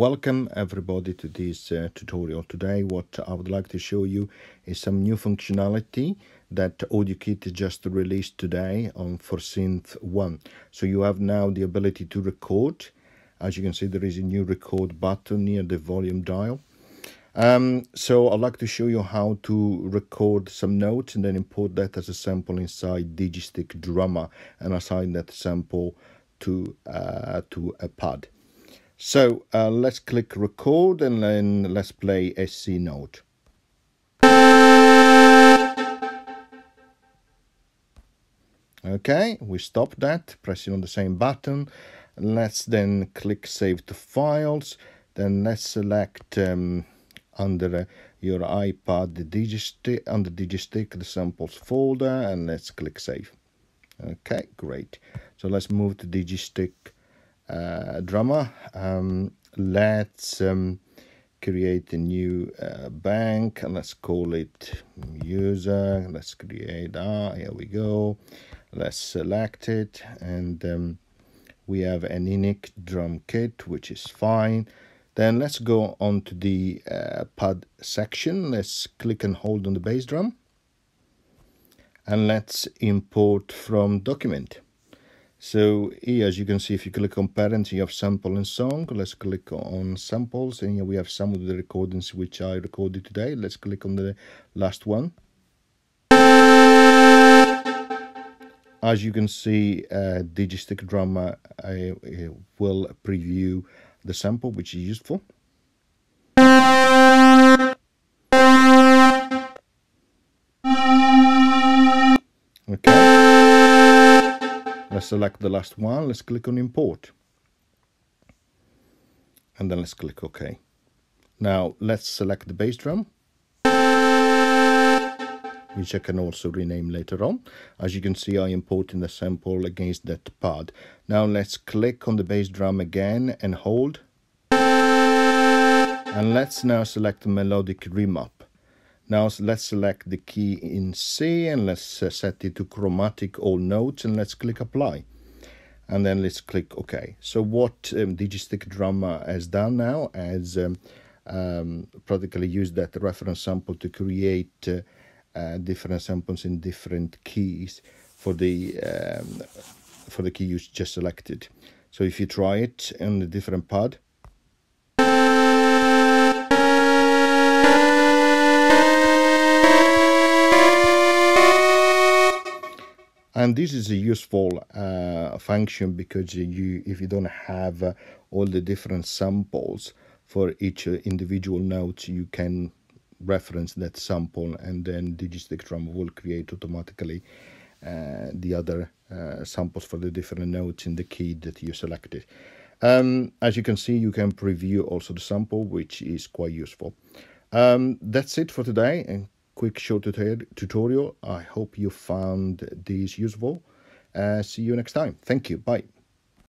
Welcome everybody to this uh, tutorial. Today what I would like to show you is some new functionality that AudioKit just released today on for Synth 1. So you have now the ability to record. As you can see there is a new record button near the volume dial. Um, so I'd like to show you how to record some notes and then import that as a sample inside Digistix Drummer and assign that sample to, uh, to a pad. So uh, let's click record and then let's play SC note. Okay, we stop that, pressing on the same button. Let's then click save to files. Then let's select um, under uh, your iPad the Digistix, under Digistix the samples folder and let's click save. Okay, great. So let's move to Digistix uh, drummer. Um, let's um, create a new uh, bank and let's call it user. Let's create, ah, here we go. Let's select it and um, we have an ENIAC drum kit, which is fine. Then let's go on to the uh, pad section. Let's click and hold on the bass drum. And let's import from document. So here, as you can see, if you click on parents, you have sample and song. Let's click on samples, and here we have some of the recordings which I recorded today. Let's click on the last one. As you can see, uh, Digistix Drummer uh, will preview the sample, which is useful. Okay. Let's select the last one. Let's click on import. And then let's click OK. Now let's select the bass drum, which I can also rename later on. As you can see, I importing the sample against that pad. Now let's click on the bass drum again and hold. And let's now select the melodic remap. Now let's select the key in C and let's uh, set it to chromatic all notes and let's click apply. And then let's click OK. So what um, Digistix Drummer has done now is um, um, practically used that reference sample to create uh, uh, different samples in different keys for the um, for the key you just selected. So if you try it on a different pad, and this is a useful uh, function because you if you don't have uh, all the different samples for each uh, individual note you can reference that sample and then Digistix Drum will create automatically uh, the other uh, samples for the different notes in the key that you selected. Um, as you can see, you can preview also the sample, which is quite useful. Um, that's it for today. And quick short tutorial. I hope you found this useful. Uh, see you next time. Thank you. Bye.